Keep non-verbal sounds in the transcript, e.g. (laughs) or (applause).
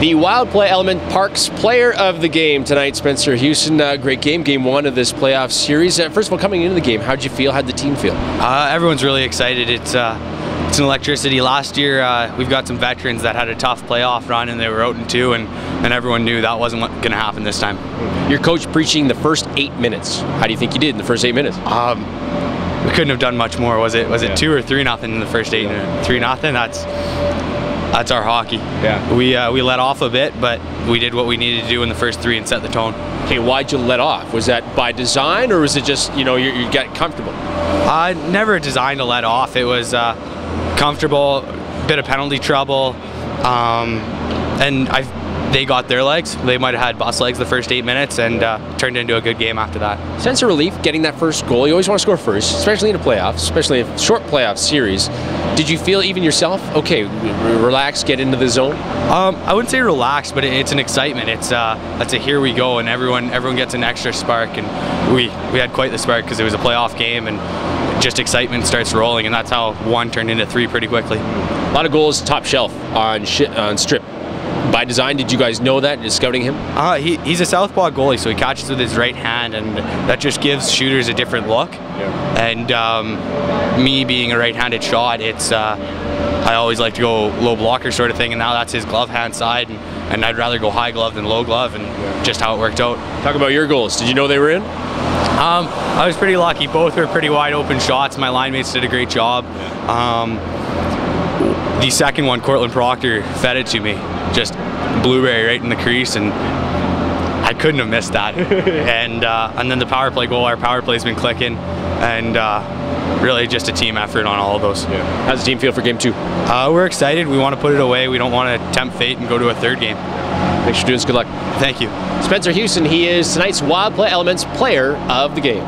The Wild Play Element Parks Player of the Game tonight, Spencer Hewson. Uh, great game, game one of this playoff series. Uh, first of all, coming into the game, how'd you feel? How'd the team feel? Uh, everyone's really excited. It's uh, it's an electricity. Last year, uh, we've got some veterans that had a tough playoff run and they were out in two, and, and everyone knew that wasn't going to happen this time. Your coach preaching the first eight minutes. How do you think you did in the first eight minutes? Um, we couldn't have done much more. Was it was it Yeah. two or three nothing in the first eight? Three nothing. That's that's our hockey. Yeah. We uh, we let off a bit, but we did what we needed to do in the first three and set the tone. Okay, why'd you let off? Was that by design, or was it just you know you, you got comfortable? Uh, never designed to let off. It was uh, comfortable, bit of penalty trouble, um, and I. They got their legs. They might have had bus legs the first eight minutes, and uh, turned into a good game after that. Sense of relief getting that first goal. You always want to score first, especially in a playoff, especially a short playoff series. Did you feel even yourself? Okay, relax, get into the zone. Um, I wouldn't say relaxed, but it, it's an excitement. It's uh, it's a here we go, and everyone everyone gets an extra spark, and we we had quite the spark because it was a playoff game, and just excitement starts rolling, and that's how one turned into three pretty quickly. A lot of goals, top shelf on shi on strip. By design, did you guys know that? Just scouting him? Uh, he, he's a southpaw goalie, so he catches with his right hand, and that just gives shooters a different look. Yeah. And um, me being a right-handed shot, it's uh, I always like to go low blocker sort of thing, and now that's his glove hand side, and, and I'd rather go high glove than low glove, and just how it worked out. Talk about your goals. Did you know they were in? Um, I was pretty lucky. Both were pretty wide open shots. My line mates did a great job. Um, the second one, Cortland Proctor fed it to me, just blueberry right in the crease, and I couldn't have missed that. (laughs) and uh, and then the power play goal, our power play's been clicking, and uh, really just a team effort on all of those. How's the team feel for game two? Uh, we're excited. We want to put it away. We don't want to tempt fate and go to a third game. Thanks for doing this. Good luck. Thank you. Spencer Hewson, he is tonight's Wild Play Elements Player of the Game.